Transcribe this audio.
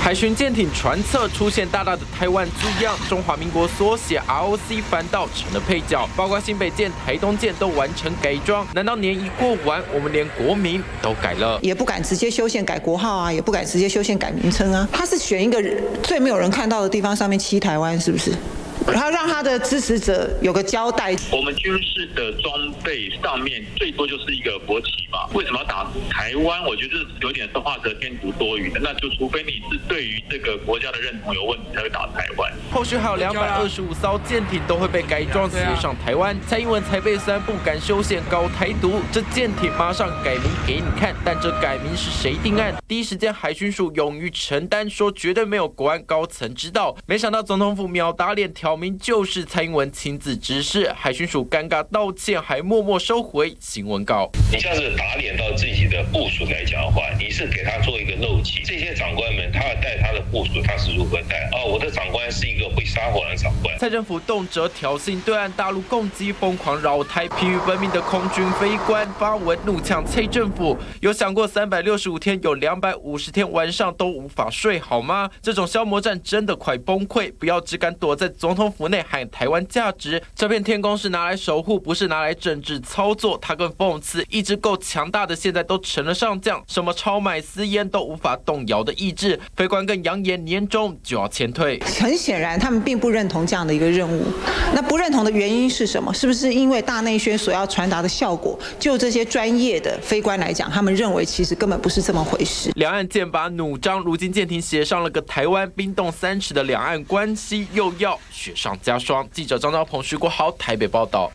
海巡舰艇船侧出现大大的台湾字样，中华民国缩写 ROC 反倒成了配角，包括新北舰、台东舰都完成改装。难道年一过完，我们连国名都改了？也不敢直接修宪改国号啊，也不敢直接修宪改名称啊。他是选一个最没有人看到的地方上面欺台湾，是不是？他让他的支持者有个交代。我们军事的装备上面最多就是一个国旗嘛，为什么要打台湾？我觉得有点是画蛇添足多余的。那就除非你是对于这个国家的认同有问题，才会打台湾。后续还有两百二十五艘舰艇都会被改装写上台湾。蔡英文才被三不敢修宪搞台独，这舰艇马上改名给你看。但这改名是谁定案？第一时间海军署勇于承担，说绝对没有国安高层知道。没想到总统府秒打脸挑。明就是蔡英文亲自指示，海巡署尴尬道歉，还默默收回新闻稿。你这样子打脸到自己的部署来讲的话，你是给他做一个漏气。这些长官们，他要带他的部署，他是如何带？啊，我的长官是一个会撒谎的长官。蔡政府动辄挑衅对岸大陆攻击，疯狂扰台，疲于奔命的空军飞官发文怒呛蔡政府：有想过三百六十五天有两百五十天晚上都无法睡好吗？这种消磨战真的快崩溃！不要只敢躲在总统。府内喊台湾价值，这片天空是拿来守护，不是拿来政治操作。他更讽刺，一直够强大的，现在都成了上将，什么超买私烟都无法动摇的意志。非官更扬言，年终就要前退。很显然，他们并不认同这样的一个任务。那不认同的原因是什么？是不是因为大内宣所要传达的效果？就这些专业的非官来讲，他们认为其实根本不是这么回事。两岸剑拔弩张，如今舰艇写上了个台湾冰冻三尺的两岸关系，又要雪。上加霜。记者张昭鹏、徐国豪台北报道。